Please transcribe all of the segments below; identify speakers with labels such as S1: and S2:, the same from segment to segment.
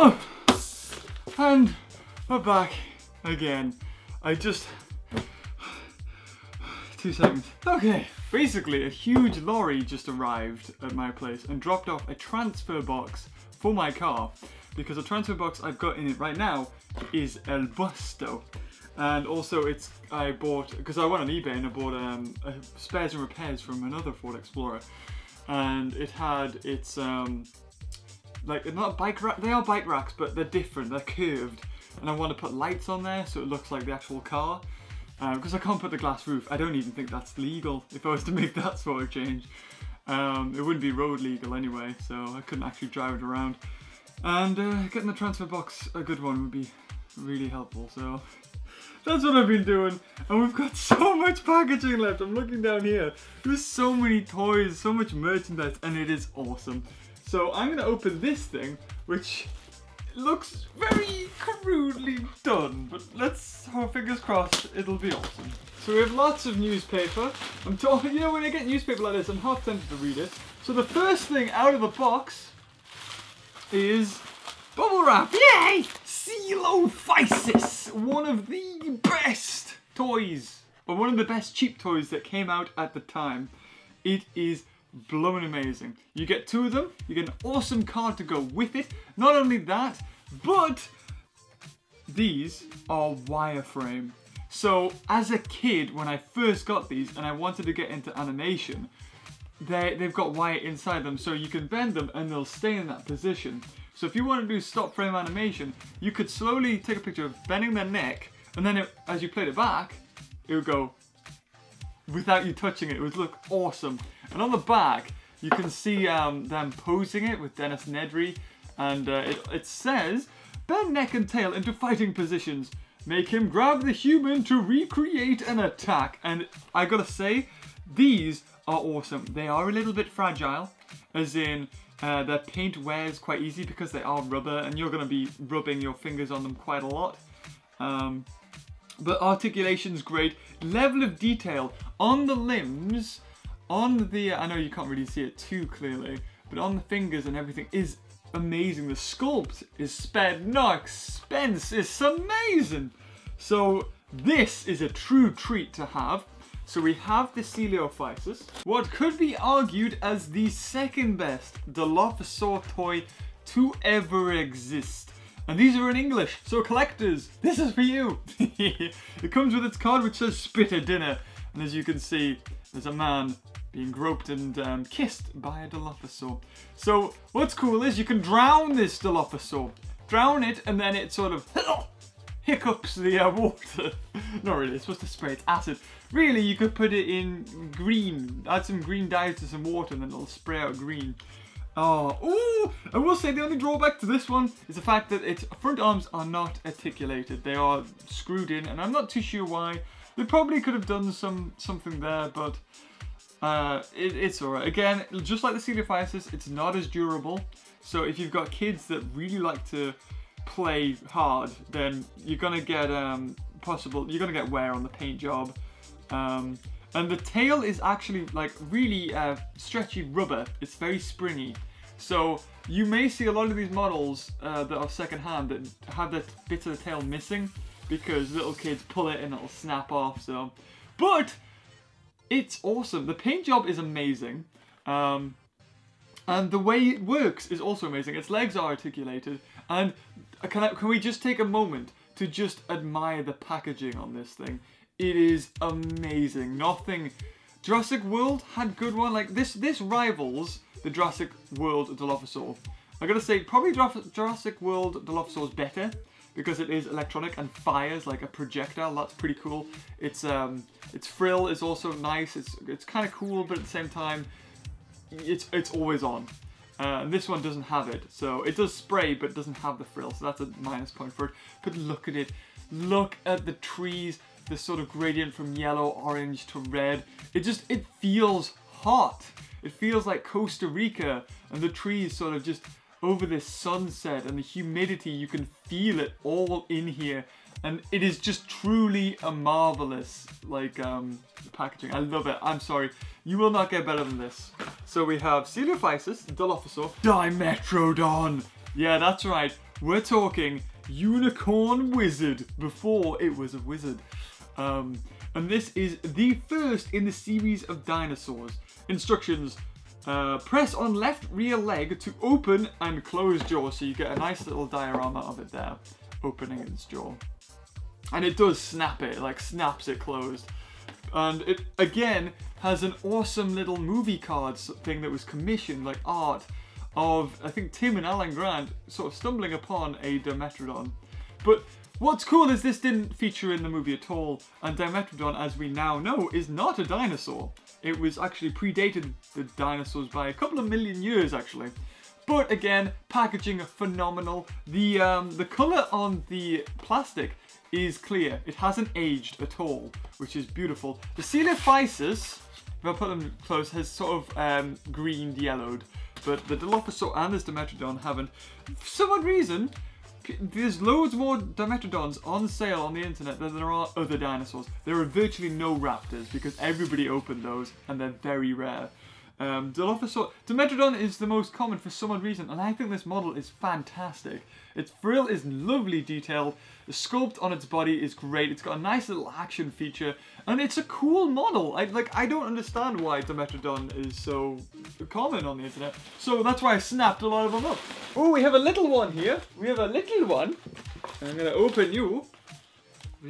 S1: Oh, and we're back again. I just two seconds. Okay, basically a huge lorry just arrived at my place and dropped off a transfer box for my car because the transfer box I've got in it right now is El Busto. And also it's, I bought, because I went on eBay and I bought um, spares and repairs from another Ford Explorer. And it had its, um, like, they're not bike rack, they are bike racks, but they're different, they're curved. And I want to put lights on there so it looks like the actual car. Because um, I can't put the glass roof. I don't even think that's legal if I was to make that sort of change. Um, it wouldn't be road legal anyway, so I couldn't actually drive it around. And uh, getting the transfer box a good one would be really helpful, so that's what I've been doing. And we've got so much packaging left. I'm looking down here. There's so many toys, so much merchandise, and it is awesome. So I'm going to open this thing, which looks very crudely done, but let's have fingers crossed it'll be awesome. So we have lots of newspaper. I'm talking, you know, when I get newspaper like this, I'm half tempted to read it. So the first thing out of the box is bubble wrap. Yay! Coelophysis, one of the best toys, or one of the best cheap toys that came out at the time. It is blowing amazing. You get two of them, you get an awesome card to go with it. Not only that, but these are wireframe. So as a kid, when I first got these and I wanted to get into animation, they, they've got wire inside them so you can bend them and they'll stay in that position. So if you want to do stop frame animation, you could slowly take a picture of bending their neck and then it, as you played it back, it would go without you touching it. It would look awesome. And on the back, you can see um, them posing it with Dennis Nedry and uh, it, it says, bend neck and tail into fighting positions. Make him grab the human to recreate an attack. And I gotta say, these are awesome. They are a little bit fragile, as in uh, their paint wears quite easy because they are rubber and you're to be rubbing your fingers on them quite a lot. Um, but articulation's great. Level of detail on the limbs, on the, I know you can't really see it too clearly, but on the fingers and everything is amazing. The sculpt is sped no expense. It's amazing. So this is a true treat to have. So we have the Coelophysis, what could be argued as the second best Dilophosaur toy to ever exist. And these are in English, so collectors, this is for you. it comes with its card which says spit a dinner. And as you can see, there's a man being groped and um, kissed by a Dilophosaur. So what's cool is you can drown this Dilophosaur. Drown it and then it sort of hiccups the uh, water. Not really, it's supposed to spray its acid. Really, you could put it in green, add some green dye to some water and then it'll spray out green. Oh, ooh! I will say the only drawback to this one is the fact that its front arms are not articulated. They are screwed in and I'm not too sure why. They probably could have done some something there, but uh, it, it's alright. Again, just like the Coelophysis, it's not as durable. So if you've got kids that really like to play hard, then you're gonna get um, possible. You're gonna get wear on the paint job. Um, and the tail is actually like really uh, stretchy rubber. It's very springy. So you may see a lot of these models uh, that are secondhand that have the bits of the tail missing because little kids pull it and it'll snap off. So, but it's awesome. The paint job is amazing. Um, and the way it works is also amazing. Its legs are articulated. And can, I, can we just take a moment to just admire the packaging on this thing? It is amazing. Nothing. Jurassic World had good one. Like this, this rivals the Jurassic World Dilophosaur. I gotta say, probably Jurassic World Dilophosaur is better because it is electronic and fires like a projectile. That's pretty cool. Its um, its frill is also nice. It's it's kind of cool, but at the same time, it's it's always on. Uh, and this one doesn't have it, so it does spray, but doesn't have the frill, so that's a minus point for it. But look at it. Look at the trees, the sort of gradient from yellow, orange to red. It just, it feels hot. It feels like Costa Rica, and the trees sort of just over this sunset and the humidity, you can feel it all in here. And it is just truly a marvelous, like, um, packaging. I love it. I'm sorry. You will not get better than this. So we have Coelophysis, Dilophosaur, Dimetrodon. Yeah, that's right. we're talking Unicorn Wizard before it was a wizard. Um, and this is the first in the series of dinosaurs. Instructions. Uh, press on left rear leg to open and close jaw. So you get a nice little diorama of it there, opening its jaw. And it does snap it, like snaps it closed. And it, again, has an awesome little movie cards thing that was commissioned, like art, of, I think, Tim and Alan Grant sort of stumbling upon a Dimetrodon. But what's cool is this didn't feature in the movie at all, and Dimetrodon, as we now know, is not a dinosaur. It was actually predated the dinosaurs by a couple of million years, actually. But again, packaging phenomenal. The um, the color on the plastic is clear. It hasn't aged at all, which is beautiful. The Coelophysis, if I put them close, has sort of um, greened, yellowed. But the Dilophosaur and this Dimetrodon haven't. For some odd reason, there's loads more Dimetrodons on sale on the internet than there are other dinosaurs. There are virtually no raptors because everybody opened those and they're very rare. Um, Dilophosaur, Dimetrodon is the most common for some odd reason, and I think this model is fantastic. Its frill is lovely detailed, the sculpt on its body is great, it's got a nice little action feature, and it's a cool model. I like. I don't understand why the Dimetrodon is so common on the internet, so that's why I snapped a lot of them up. Oh, we have a little one here. We have a little one. I'm gonna open you.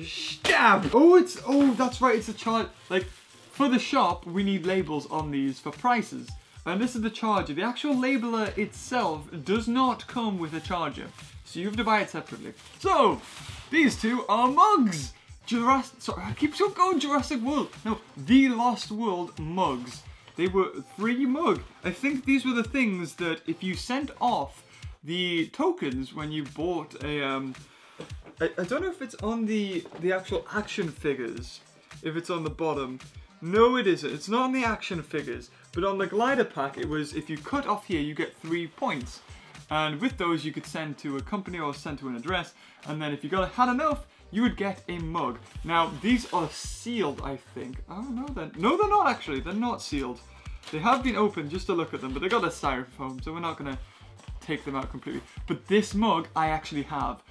S1: Stab! Oh, it's, oh, that's right, it's a child, like, for the shop, we need labels on these for prices. And this is the charger. The actual labeler itself does not come with a charger. So you have to buy it separately. So, these two are mugs. Jurassic, sorry, I keep going Jurassic World. No, The Lost World mugs. They were three mug. I think these were the things that if you sent off the tokens when you bought a, um, I, I don't know if it's on the, the actual action figures, if it's on the bottom, no, it isn't. It's not on the action figures. But on the glider pack, it was if you cut off here, you get three points. And with those, you could send to a company or send to an address. And then if you got had enough, you would get a mug. Now, these are sealed, I think. Oh, no, then. No, they're not actually. They're not sealed. They have been opened just to look at them, but they got a styrofoam, so we're not going to take them out completely. But this mug, I actually have.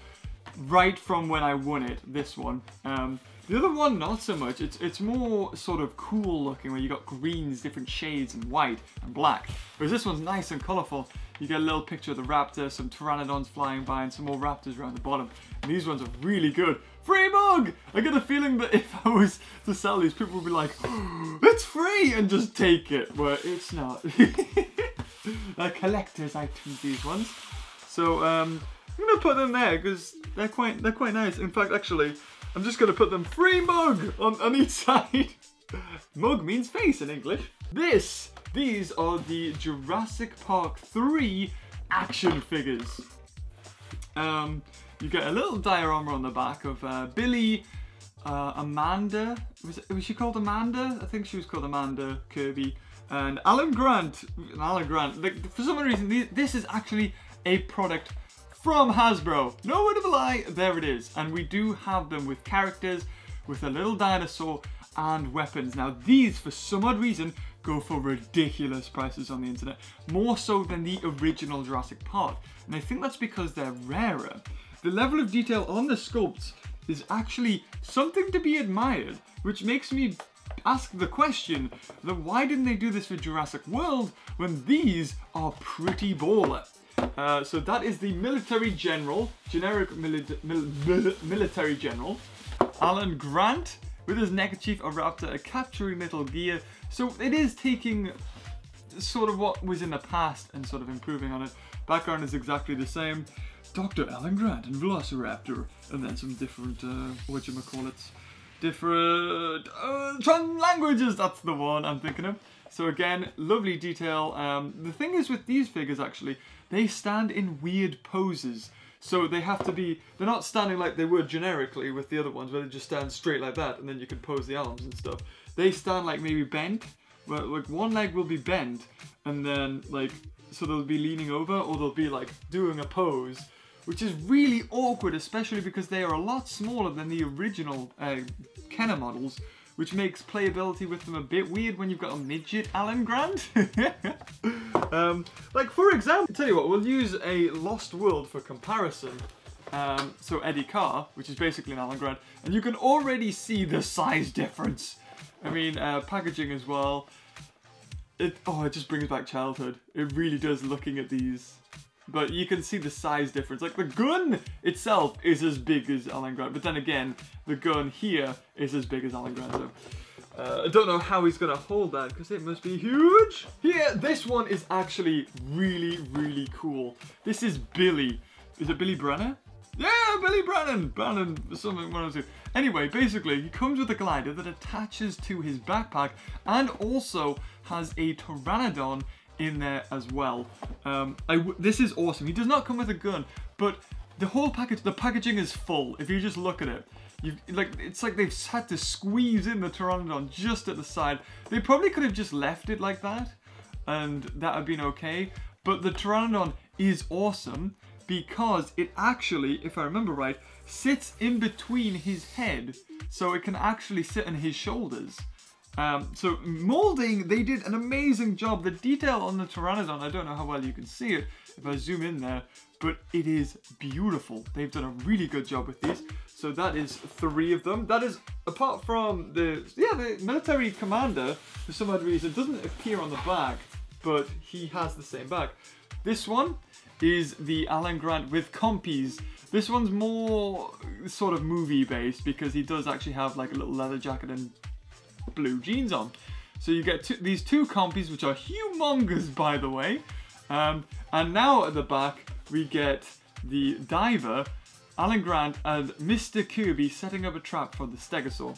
S1: Right from when I won it, this one. Um, the other one, not so much. It's it's more sort of cool looking, where you got greens, different shades, and white and black. Whereas this one's nice and colourful. You get a little picture of the raptor, some pteranodons flying by, and some more raptors around the bottom. And these ones are really good. Free mug! I get a feeling that if I was to sell these, people would be like, it's free, and just take it. But it's not. They're collector's items, these ones. So um, I'm gonna put them there because they're quite they're quite nice. In fact, actually, I'm just to put them free mug on, on each side. Mug means face in English. This, these are the Jurassic Park 3 action figures. Um, you get a little diorama on the back of uh, Billy, uh, Amanda, was, was she called Amanda? I think she was called Amanda Kirby. And Alan Grant, Alan Grant, like, for some reason, this is actually a product from Hasbro. No word of a lie, there it is. And we do have them with characters, with a little dinosaur, and weapons. Now these, for some odd reason, go for ridiculous prices on the internet, more so than the original Jurassic Park. And I think that's because they're rarer. The level of detail on the sculpts is actually something to be admired, which makes me ask the question that why didn't they do this for Jurassic World when these are pretty baller? Uh, so that is the military general, generic mili mil military general, Alan Grant, with his neckerchief, a raptor, a capturing Metal gear. So it is taking sort of what was in the past and sort of improving on it. Background is exactly the same. Dr. Alan Grant and Velociraptor, and then some different, uh, whatchamacallits, different uh, languages, that's the one I'm thinking of. So again, lovely detail. Um, the thing is with these figures actually, they stand in weird poses. So they have to be, they're not standing like they would generically with the other ones where they just stand straight like that and then you can pose the arms and stuff. They stand like maybe bent, where like one leg will be bent and then like, so they'll be leaning over or they'll be like doing a pose which is really awkward, especially because they are a lot smaller than the original uh, Kenner models, which makes playability with them a bit weird when you've got a midget Alan Grant. Um, like for example, tell you what, we'll use a Lost World for comparison. Um, so Eddie Carr, which is basically an Alan Grant, and you can already see the size difference. I mean, uh, packaging as well. It oh, it just brings back childhood. It really does. Looking at these, but you can see the size difference. Like the gun itself is as big as Alan Grant, but then again, the gun here is as big as Alan Grant. So. Uh, I don't know how he's gonna hold that because it must be huge. Here, this one is actually really, really cool. This is Billy. Is it Billy Brenner? Yeah, Billy Brennan! Brennan, something, one of two. Anyway, basically, he comes with a glider that attaches to his backpack and also has a Pteranodon in there as well. Um, this is awesome. He does not come with a gun, but the whole package, the packaging is full. If you just look at it, you like it's like they've had to squeeze in the Pteranodon just at the side. They probably could have just left it like that, and that would have been okay. But the Pteranodon is awesome because it actually, if I remember right, sits in between his head, so it can actually sit on his shoulders. Um, so molding, they did an amazing job. The detail on the Pteranodon, I don't know how well you can see it if I zoom in there, but it is beautiful. They've done a really good job with these. So that is three of them. That is, apart from the, yeah, the military commander, for some odd reason, doesn't appear on the back, but he has the same back. This one is the Alan Grant with compies. This one's more sort of movie based because he does actually have like a little leather jacket and blue jeans on. So you get two, these two compies, which are humongous, by the way. Um, and now at the back, we get the diver, Alan Grant, and Mr. Kirby setting up a trap for the Stegosaur.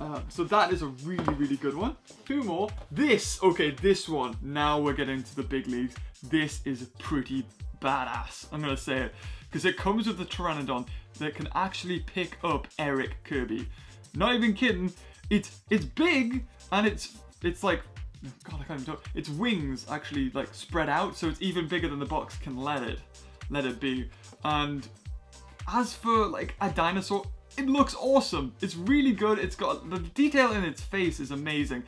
S1: Uh, so that is a really, really good one. Two more. This, okay, this one. Now we're getting to the big leagues. This is pretty badass. I'm gonna say it because it comes with the Pteranodon that can actually pick up Eric Kirby. Not even kidding. It's it's big and it's it's like God I can't even talk. Its wings actually like spread out, so it's even bigger than the box can let it let it be. And as for like a dinosaur, it looks awesome. It's really good. It's got the detail in its face is amazing.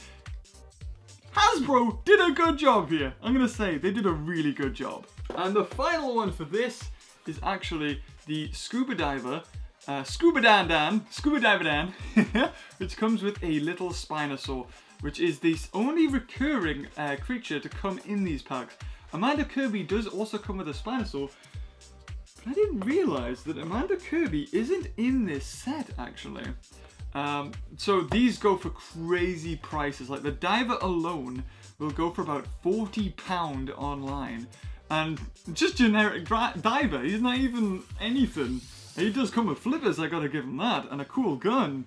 S1: Hasbro did a good job here. I'm gonna say they did a really good job. And the final one for this is actually the Scuba Diver, uh, Scuba Dan Dan, Scuba Diver Dan, which comes with a little Spinosaur, which is the only recurring uh, creature to come in these packs. Amanda Kirby does also come with a Spinosaur, but I didn't realize that Amanda Kirby isn't in this set actually. Um, so these go for crazy prices. Like the diver alone will go for about 40 pound online. And just generic diver, he's not even anything. He does come with flippers, I gotta give him that, and a cool gun.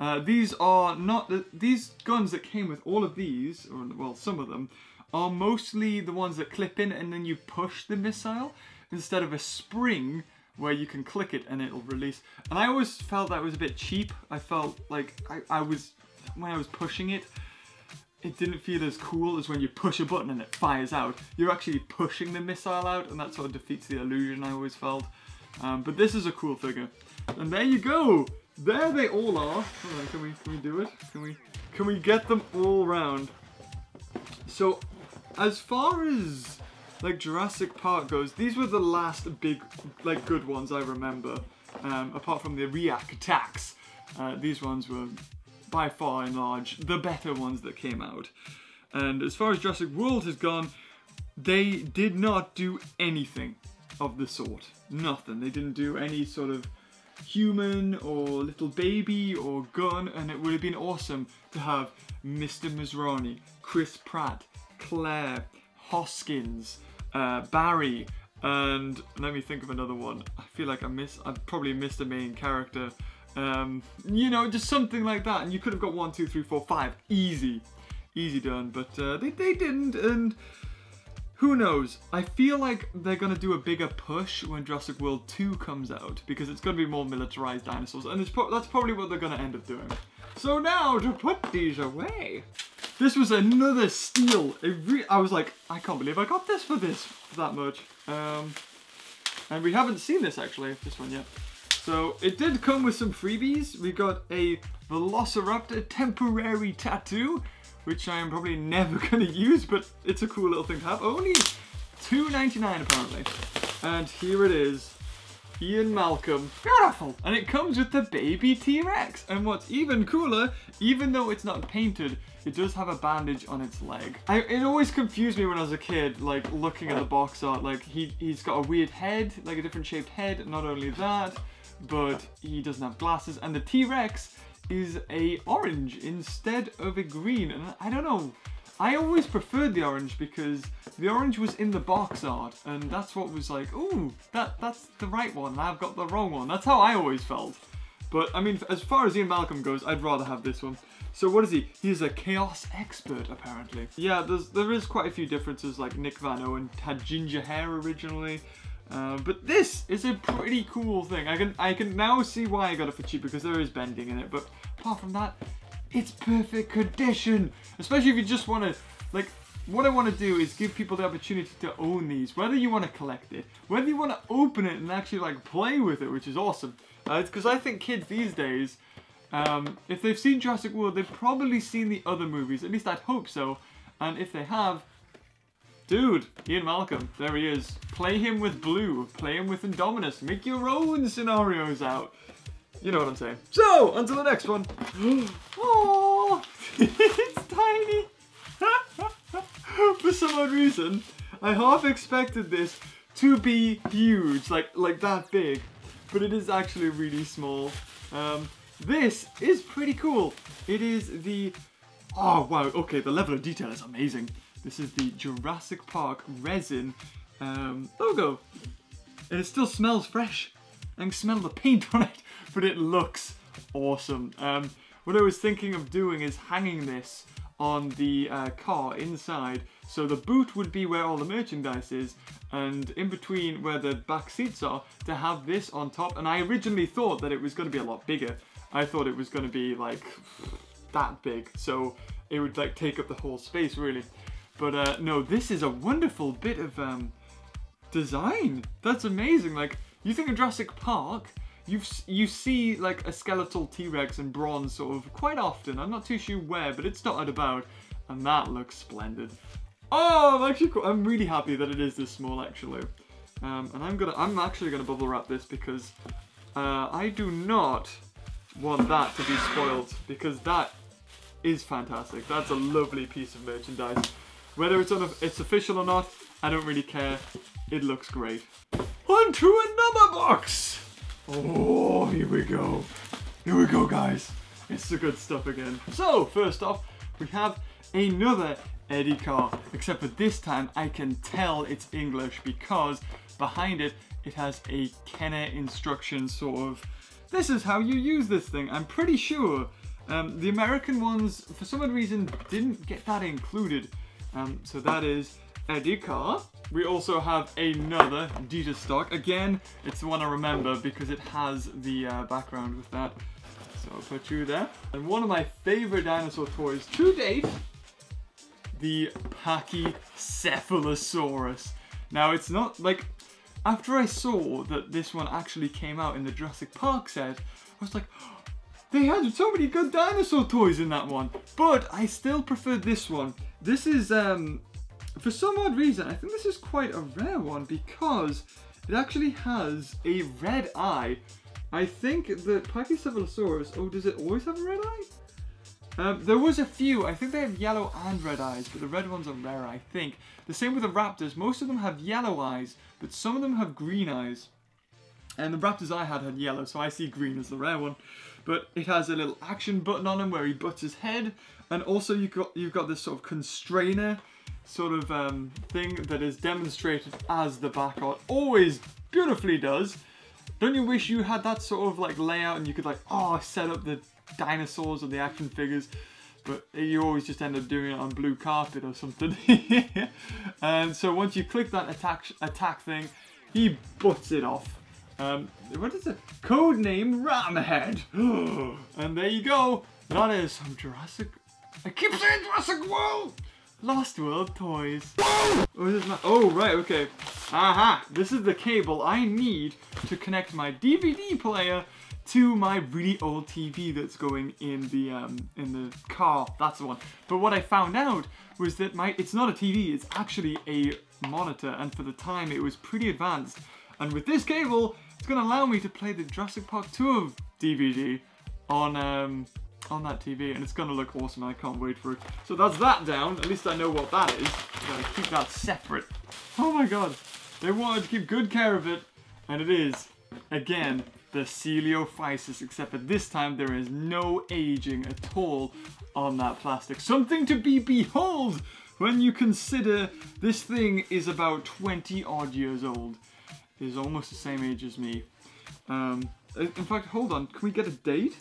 S1: Uh, these are not, the, these guns that came with all of these, or well some of them, are mostly the ones that clip in and then you push the missile instead of a spring where you can click it and it'll release. And I always felt that was a bit cheap. I felt like I, I was, when I was pushing it, it didn't feel as cool as when you push a button and it fires out. You're actually pushing the missile out and that sort of defeats the illusion I always felt. Um, but this is a cool figure. And there you go. There they all are. On, can we can we do it? Can we can we get them all round? So as far as like Jurassic Park goes, these were the last big, like good ones I remember. Um, apart from the React attacks, uh, these ones were by far and large the better ones that came out. And as far as Jurassic World has gone, they did not do anything of the sort. Nothing. They didn't do any sort of human or little baby or gun, and it would have been awesome to have Mr. Masrani, Chris Pratt, Claire, Hoskins, uh, Barry, and let me think of another one. I feel like I miss, I probably missed a main character. Um, you know, just something like that. And you could have got one, two, three, four, five. Easy. Easy done. But uh, they, they didn't. And who knows? I feel like they're to do a bigger push when Jurassic World 2 comes out. Because it's to be more militarized dinosaurs. And pro that's probably what they're to end up doing. So now to put these away. This was another steal. I was like, I can't believe I got this for this for that much. Um, and we haven't seen this actually, this one yet. So it did come with some freebies. We got a Velociraptor temporary tattoo, which I am probably never going to use, but it's a cool little thing to have. Only $2.99 apparently. And here it is. Ian Malcolm. Beautiful! And it comes with the baby T-Rex. And what's even cooler, even though it's not painted, it does have a bandage on its leg. I, it always confused me when I was a kid, like looking at the box art. Like he, he's got a weird head, like a different shaped head. Not only that, but he doesn't have glasses. And the T-Rex is a orange instead of a green. And I don't know, I always preferred the orange because the orange was in the box art and that's what was like, ooh, that, that's the right one I've got the wrong one. That's how I always felt. But I mean, as far as Ian Malcolm goes, I'd rather have this one. So what is he? He's a chaos expert, apparently. Yeah, there's there is quite a few differences, like Nick Van Owen had ginger hair originally. Uh, but this is a pretty cool thing. I can I can now see why I got it for cheap because there is bending in it. But apart from that, it's perfect condition. Especially if you just want to, like, what I want to do is give people the opportunity to own these. Whether you want to collect it, whether you want to open it and actually like play with it, which is awesome. Uh, it's because I think kids these days, um, if they've seen Jurassic World, they've probably seen the other movies. At least I'd hope so. And if they have, Dude, Ian Malcolm, there he is. Play him with Blue, play him with Indominus, make your own scenarios out. You know what I'm saying. So, until the next one. Oh, it's tiny. For some odd reason, I half expected this to be huge, like like that big, but it is actually really small. Um, this is pretty cool. It is the, oh wow, okay, the level of detail is amazing. This is the Jurassic Park resin um, logo. And it still smells fresh. I can smell the paint on it, but it looks awesome. Um, what I was thinking of doing is hanging this on the uh, car inside. So the boot would be where all the merchandise is, and in between where the back seats are, to have this on top. And I originally thought that it was going to be a lot bigger. I thought it was going to be like that big, so it would like take up the whole space really. But uh, no, this is a wonderful bit of um, design. That's amazing. Like, you think of Jurassic Park, you you see like a skeletal T-Rex in bronze sort of quite often. I'm not too sure where, but it's dotted about, and that looks splendid. Oh, I'm actually I'm really happy that it is this small actually. Um, and I'm gonna I'm actually gonna bubble wrap this because uh, I do not want that to be spoiled because that is fantastic. That's a lovely piece of merchandise. Whether it's on a, it's official or not, I don't really care. It looks great. To another box! Oh, here we go. Here we go, guys. It's the good stuff again. So, first off, we have another Eddie Carr, except for this time I can tell it's English because behind it, it has a Kenner instruction sort of, this is how you use this thing. I'm pretty sure um, the American ones, for some reason, didn't get that included. Um, so that is Eddie Carr. We also have another Dieter Stark. Again, it's the one I remember because it has the uh, background with that. So I'll put you there. And one of my favorite dinosaur toys to date, the Pachycephalosaurus. Now it's not like, after I saw that this one actually came out in the Jurassic Park set, I was like, they had so many good dinosaur toys in that one. But I still prefer this one. This is, um, for some odd reason, I think this is quite a rare one because it actually has a red eye. I think the Pachycephalosaurus, oh, does it always have a red eye? Um, there was a few, I think they have yellow and red eyes, but the red ones are rare, I think. The same with the raptors, most of them have yellow eyes, but some of them have green eyes. And the raptors I had had yellow, so I see green as the rare one. But it has a little action button on him where he butts his head, and also you've got, you've got this sort of constrainer sort of um, thing that is demonstrated as the back art always beautifully does. Don't you wish you had that sort of like layout and you could like, oh, set up the dinosaurs or the action figures, but you always just end up doing it on blue carpet or something. and so once you click that attack attack thing, he butts it off. Um, what is it? Code name Ramhead. and there you go. That is some Jurassic I keep saying Jurassic World! Lost World toys. Oh, oh, right, okay. Aha, this is the cable I need to connect my DVD player to my really old TV that's going in the um, in the car. That's the one. But what I found out was that my it's not a TV. It's actually a monitor, and for the time it was pretty advanced. And with this cable, it's going to allow me to play the Jurassic Park 2 DVD on um, on that TV, and it's to look awesome. I can't wait for it. So that's that down. At least I know what that is. Gotta keep that separate. Oh my god. They wanted to keep good care of it, and it is, again, the Coelophysis, except for this time there is no aging at all on that plastic. Something to be behold when you consider this thing is about 20 odd years old. It is almost the same age as me. Um, in fact, hold on, can we get a date?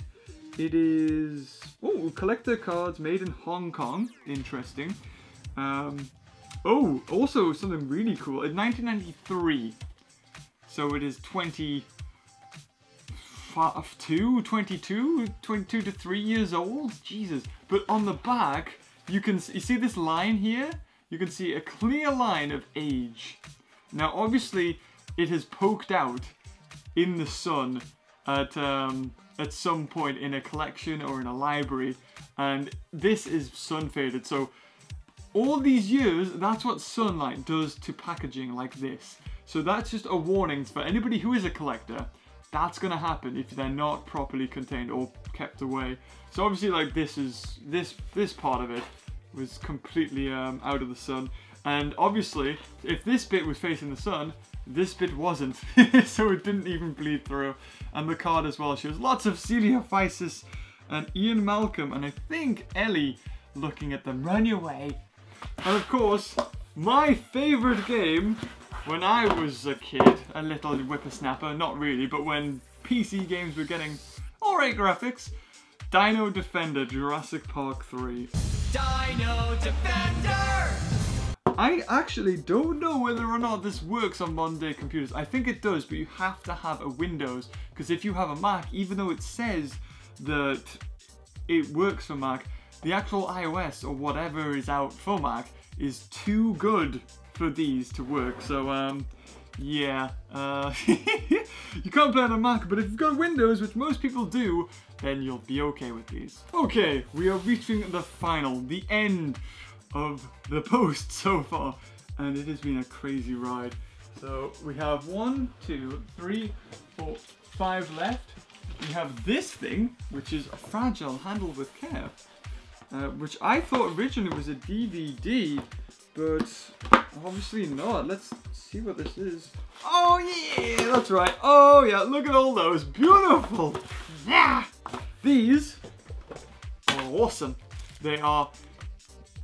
S1: It is, oh, collector cards made in Hong Kong, interesting. Um, oh, also something really cool, in 1993. So it is 20, 2, 22, 22 to 3 years old? Jesus. But on the back, you can you see this line here? You can see a clear line of age. Now, obviously, it has poked out in the sun at um, at some point in a collection or in a library, and this is sun faded. So all these years, that's what sunlight does to packaging like this. So that's just a warning for anybody who is a collector that's gonna happen if they're not properly contained or kept away. So obviously like this is, this, this part of it was completely um, out of the sun. And obviously, if this bit was facing the sun, this bit wasn't. so it didn't even bleed through. And the card as well shows lots of Coelophysis and Ian Malcolm and I think Ellie looking at them run away. And of course, my favorite game when I was a kid, a little whippersnapper, not really, but when PC games were getting alright graphics, Dino Defender Jurassic Park 3. Dino Defender! I actually don't know whether or not this works on modern day computers. I think it does, but you have to have a Windows, because if you have a Mac, even though it says that it works for Mac, the actual iOS or whatever is out for Mac is too good for these to work. So, um, yeah, uh, you can't play on a Mac, but if you've got Windows, which most people do, then you'll be okay with these. Okay, we are reaching the final, the end of the post so far, and it has been a crazy ride. So we have one, two, three, four, five left. We have this thing, which is fragile, handle with care, uh, which I thought originally was a DVD, but obviously not. Let's see what this is. Oh yeah, that's right. Oh yeah, look at all those. Beautiful. Yeah. These are awesome. They are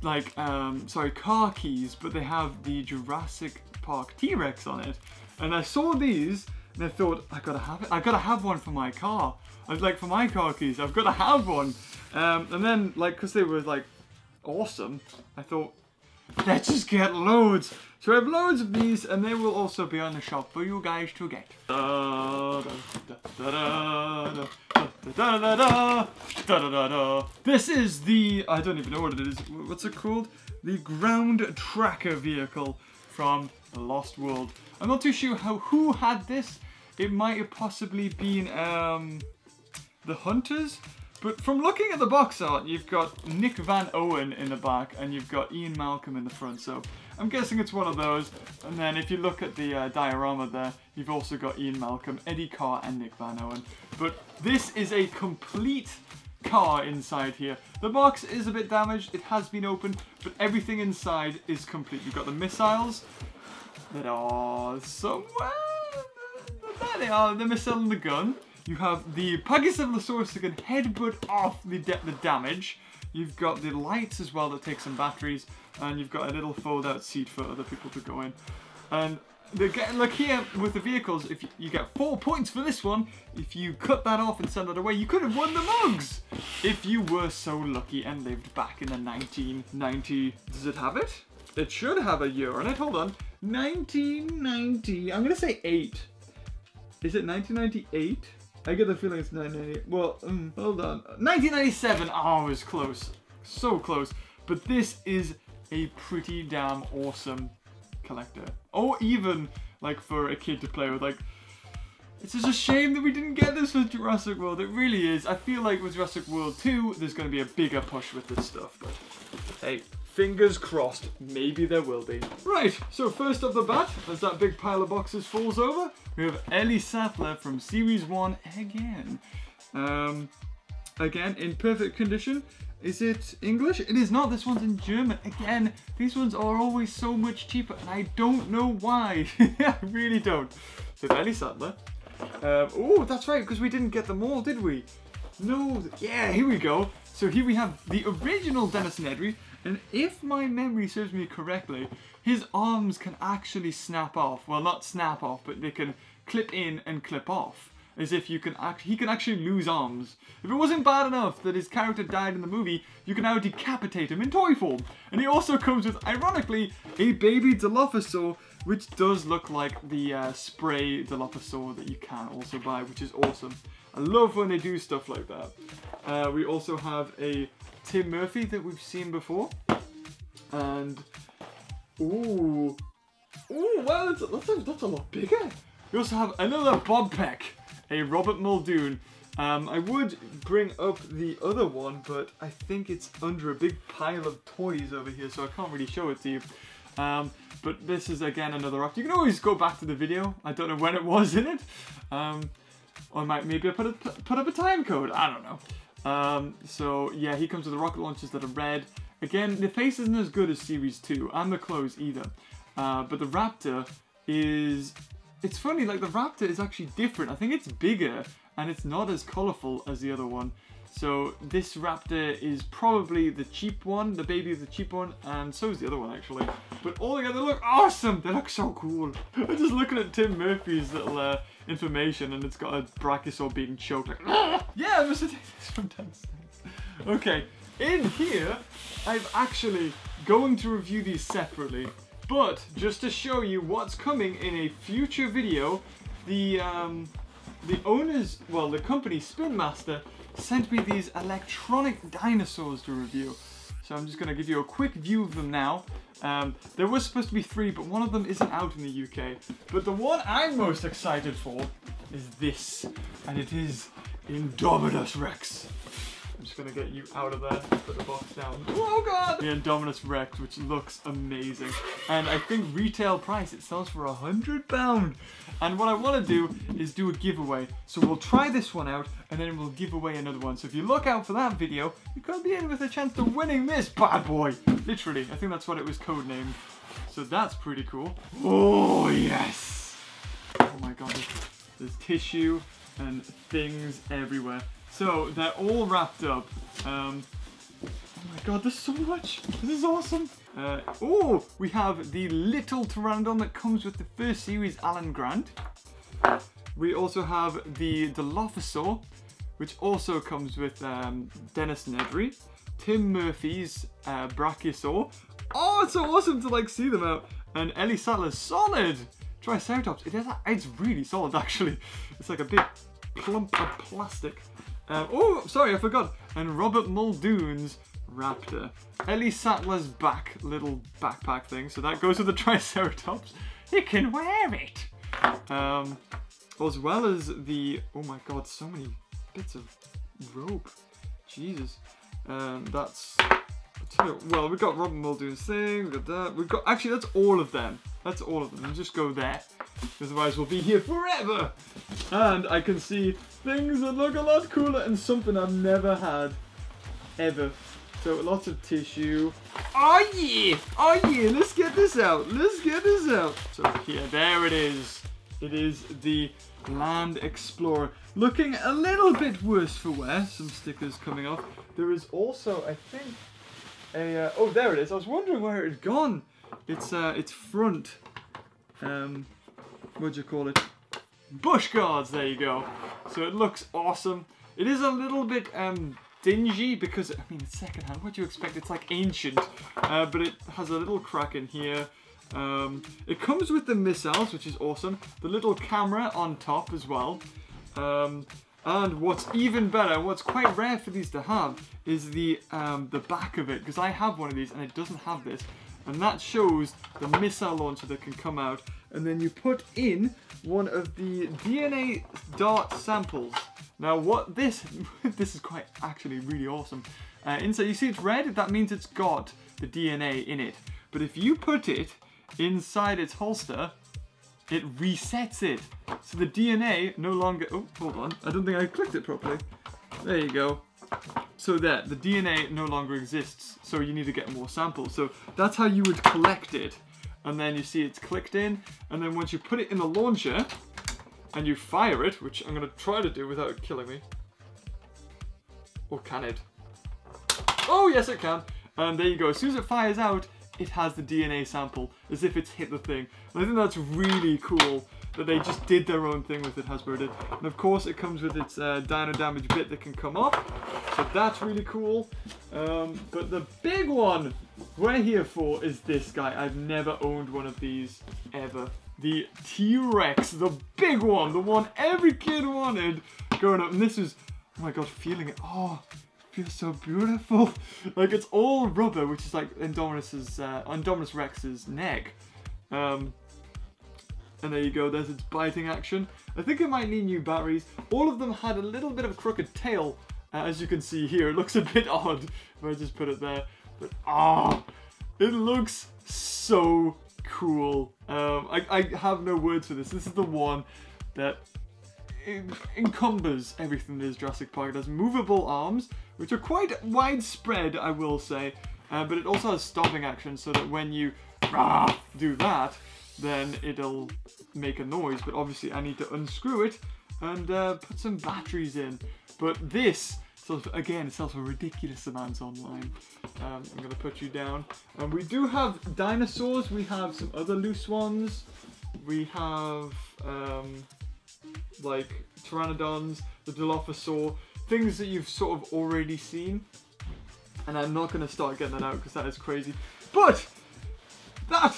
S1: like, um, sorry, car keys, but they have the Jurassic Park T-Rex on it. And I saw these and I thought, I gotta have it. I gotta have one for my car. I was like, for my car keys, I've gotta have one. Um, and then, like, because they were like awesome, I thought, Let's just get loads. So I have loads of these and they will also be on the shop for you guys to get. This is the, I don't even know what it is, what's it called? The ground tracker vehicle from Lost World. I'm not too sure how who had this. It might have possibly been um, the Hunters, but from looking at the box art, you've got Nick Van Owen in the back and you've got Ian Malcolm in the front. So I'm guessing it's one of those. And then if you look at the uh, diorama there, you've also got Ian Malcolm, Eddie Carr and Nick Van Owen. But this is a complete car inside here. The box is a bit damaged, it has been opened, but everything inside is complete. You've got the missiles that are somewhere. There they are, the missile and the gun. You have the Pachycephalosaurus that can headbutt off the, the damage. You've got the lights as well that take some batteries. And you've got a little fold-out seat for other people to go in. And they're getting look here with the vehicles, if you, you, get four points for this one, if you cut that off and send that away, you could have won the mugs! If you were so lucky and lived back in the 1990... Does it have it? It should have a year on it, hold on. 1990, I'm gonna say 8. Is it 1998? I get the feeling it's 1998. Well, um, hold on. 1997. Oh, I was close. So close. But this is a pretty damn awesome collector. Or even like for a kid to play with. Like, it's just a shame that we didn't get this with Jurassic World. It really is. I feel like with Jurassic World 2, there's going to be a bigger push with this stuff. But hey, fingers crossed, maybe there will be. Right, so first off the bat, as that big pile of boxes falls over, we have Ellie Sattler from Series 1 again. Um, again, in perfect condition. Is it English? It is not. This one's in German. Again, these ones are always so much cheaper, and I don't know why. I really don't. So Ellie Sattler. Um, oh, that's right, because we didn't get them all, did we? No. Yeah, here we go. So here we have the original Dennis Nedry, and if my memory serves me correctly, his arms can actually snap off. Well, not snap off, but they can clip in and clip off as if you can act he can actually lose arms. If it wasn't bad enough that his character died in the movie, you can now decapitate him in toy form. And he also comes with, ironically, a baby Dilophosaur, which does look like the uh, spray Dilophosaur that you can also buy, which is awesome. I love when they do stuff like that. Uh, we also have a Tim Murphy that we've seen before. And, ooh, ooh, wow, that's, that's, a, that's a lot bigger. We also have another Bob Peck a Robert Muldoon. Um, I would bring up the other one, but I think it's under a big pile of toys over here, so I can't really show it to you. Um, but this is again another rock. You can always go back to the video. I don't know when it was in it. Um, or might maybe I put, a, put up a time code. I don't know. Um, so yeah, he comes with the rocket launchers that are red. Again, the face isn't as good as Series 2, and the clothes either. Uh, but the Raptor is it's funny, like the Raptor is actually different. I think it's bigger and it's not as colourful as the other one. So this Raptor is probably the cheap one, the baby is the cheap one, and so is the other one actually. But all together they look awesome! They look so cool. I'm just looking at Tim Murphy's little uh, information and it's got a Brachiosaur being choked like, ah! Yeah, I must have taken this from downstairs. Okay, in here, I'm actually going to review these separately but just to show you what's coming in a future video, the um, the owners, well, the company Spin Master sent me these electronic dinosaurs to review. So I'm just going to give you a quick view of them now. Um, there was supposed to be three, but one of them isn't out in the UK. But the one I'm most excited for is this, and it is Indominus Rex. I'm just gonna get you out of there, put the box down. Oh god! The Indominus Rex, which looks amazing. And I think retail price, it sells for a hundred pound. And what I wanna do is do a giveaway. So we'll try this one out and then we'll give away another one. So if you look out for that video, you could be in with a chance to winning this bad boy. Literally, I think that's what it was codenamed. So that's pretty cool. Oh yes! Oh my god, there's, there's tissue and things everywhere. So they're all wrapped up. Um, oh my god, there's so much. This is awesome. Uh, oh, we have the little Pteranodon that comes with the first series Alan Grant. We also have the Dilophosaur, which also comes with um, Dennis Nedry. Tim Murphy's uh, Brachiosaur. Oh, it's so awesome to like see them out. And Ellie Sattler's solid Triceratops. It is, it's really solid actually. It's like a big clump of plastic. Um, oh, sorry, I forgot. And Robert Muldoon's Raptor. Ellie Sattler's back little backpack thing. So that goes with the Triceratops. You can wear it. Um, as well as the, oh my god, so many bits of rope. Jesus. Um, that's, well, we've got Robert Muldoon's thing, we've got that. We've got, actually, that's all of them. That's all of them. Just go there. Otherwise, we'll be here forever. And I can see things that look a lot cooler and something I've never had. Ever. So lots of tissue. Oh yeah! Oh yeah! Let's get this out. Let's get this out. So here, there it is. It is the Land Explorer. Looking a little bit worse for wear. Some stickers coming off. There is also, I think, a... Uh, oh, there it is. I was wondering where it had gone. It's, uh, it's front. Um, what do you call it? Bush guards, there you go. So it looks awesome. It is a little bit um, dingy because, I mean, it's secondhand. What do you expect? It's like ancient. Uh, but it has a little crack in here. Um, it comes with the missiles, which is awesome. The little camera on top as well. Um, And what's even better, what's quite rare for these to have, is the um, the back of it. Because I have one of these and it doesn't have this. And that shows the missile launcher that can come out. And then you put in one of the DNA dart samples. Now what this, this is quite actually really awesome. Uh, inside, you see it's red, that means it's got the DNA in it. But if you put it inside its holster, it resets it. So the DNA no longer, oh, hold on. I don't think I clicked it properly. There you go. So there, the DNA no longer exists. So you need to get more samples. So that's how you would collect it. And then you see it's clicked in. And then once you put it in the launcher and you fire it, which I'm going to try to do without it killing me. Or can it? Oh, yes, it can. And there you go. As soon as it fires out, it has the DNA sample as if it's hit the thing. And I think that's really cool that they just did their own thing with it, Hasbro did. And of course it comes with its uh, dino damage bit that can come off. So that's really cool. Um, but the big one we're here for is this guy. I've never owned one of these ever. The T-Rex, the big one, the one every kid wanted growing up. And this is, oh my god, feeling it. Oh, feels so beautiful. like it's all rubber, which is like Indominus's, uh, Indominus Rex's neck. Um, and there you go, there's its biting action. I think it might need new batteries. All of them had a little bit of a crooked tail, uh, as you can see here. It looks a bit odd if I just put it there. But ah, oh, it looks so cool. Um, I, I have no words for this. This is the one that encumbers everything that is Jurassic Park. It has movable arms, which are quite widespread, I will say, uh, but it also has stopping action so that when you rah, do that, then it'll make a noise. But obviously I need to unscrew it and uh, put some batteries in. But this, sells, again, it sells for ridiculous amounts online. Um, I'm to put you down. And we do have dinosaurs. We have some other loose ones. We have... Um, like Pteranodons, the Dilophosaur, things that you've sort of already seen. And I'm not to start getting that out because that is crazy. But that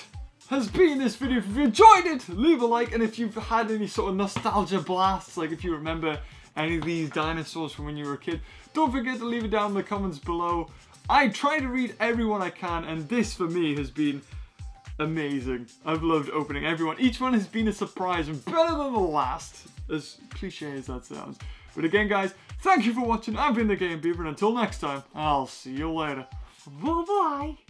S1: has been this video. If you enjoyed it, leave a like. And if you've had any sort of nostalgia blasts, like if you remember any of these dinosaurs from when you were a kid, don't forget to leave it down in the comments below. I try to read everyone I can, and this for me has been amazing. I've loved opening everyone. Each one has been a surprise and better than the last as cliche as that sounds. But again, guys, thank you for watching. I've been the Gaming Beaver, and until next time, I'll see you later. Bye-bye.